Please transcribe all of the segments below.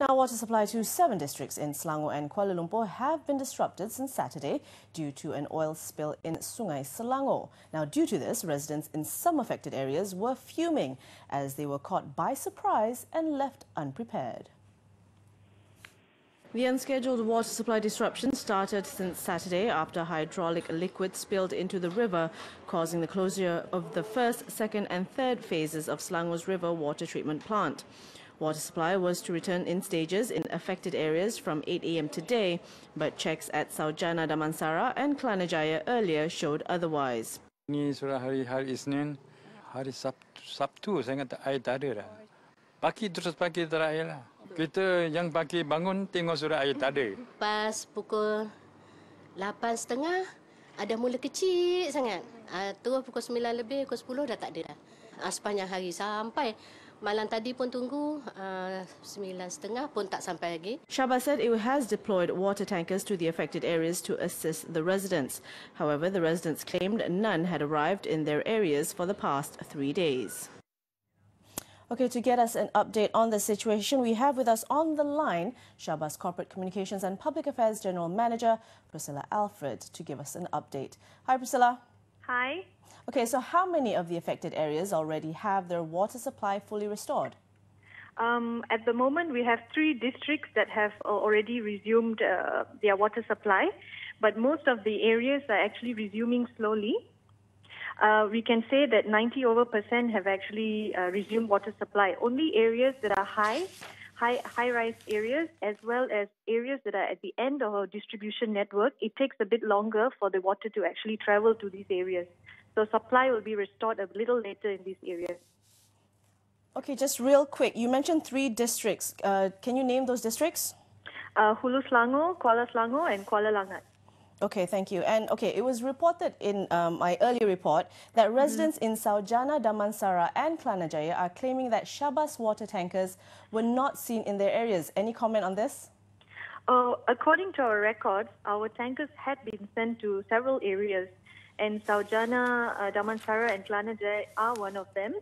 Now, water supply to seven districts in Selangor and Kuala Lumpur have been disrupted since Saturday due to an oil spill in Sungai Selangor. Now, due to this, residents in some affected areas were fuming as they were caught by surprise and left unprepared. The unscheduled water supply disruption started since Saturday after hydraulic liquid spilled into the river, causing the closure of the first, second and third phases of Selangor's river water treatment plant. Water supply was to return in stages in affected areas from 8 a.m. today, but checks at Saujana Damansara and Kelana earlier showed otherwise. Ini sudah hari hari Isnin, hari Sabtu, Sabtu saya kata air tak ada dah. Pagi terus pagi air lah. Kita yang pagi bangun tengok sudah air tak ada. Pas pukul 8.30 ada mula kecil sangat. Uh, terus pukul 9 lebih, pukul 10 dah tak ada dah. Uh, sepanjang hari sampai Malam tadi pun tunggu uh, sembilan setengah pun tak sampai lagi. Syabas said it has deployed water tankers to the affected areas to assist the residents. However, the residents claimed none had arrived in their areas for the past three days. Okay, to get us an update on the situation, we have with us on the line Syabas Corporate Communications and Public Affairs General Manager Priscilla Alfred to give us an update. Hi, Priscilla. Hi. Okay, so how many of the affected areas already have their water supply fully restored? Um, at the moment, we have three districts that have already resumed uh, their water supply, but most of the areas are actually resuming slowly. Uh, we can say that 90 over percent have actually uh, resumed water supply. Only areas that are high, high, high-rise areas, as well as areas that are at the end of our distribution network, it takes a bit longer for the water to actually travel to these areas. So supply will be restored a little later in these areas. Okay, just real quick, you mentioned three districts. Uh, can you name those districts? Uh, Hulu Selangor, Kuala Selangor, and Kuala Langat. Okay, thank you. And okay, it was reported in um, my earlier report that mm-hmm. residents mm in Saujana, Damansara, and Kelana are claiming that Syabas water tankers were not seen in their areas. Any comment on this? Uh, according to our records, our tankers had been sent to several areas and Saujana, uh, Damansara, and Kelana are one of them.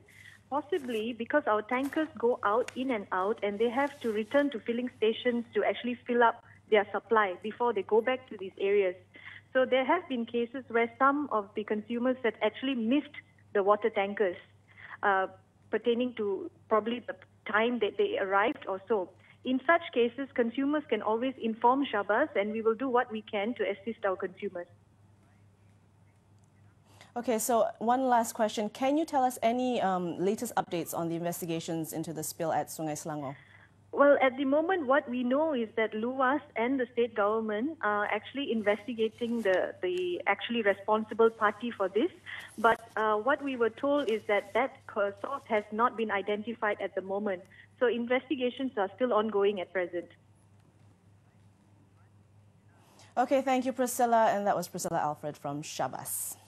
Possibly because our tankers go out, in and out, and they have to return to filling stations to actually fill up their supply before they go back to these areas. So there have been cases where some of the consumers had actually missed the water tankers uh, pertaining to probably the time that they arrived or so. In such cases, consumers can always inform Syabas and we will do what we can to assist our consumers. Okay, so one last question. Can you tell us any um, latest updates on the investigations into the spill at Sungai Selangor? Well, at the moment, what we know is that LUAS and the state government are actually investigating the, the actually responsible party for this. But uh, what we were told is that that source has not been identified at the moment. So investigations are still ongoing at present. Okay, thank you, Priscilla. And that was Priscilla Alfred from Syabas.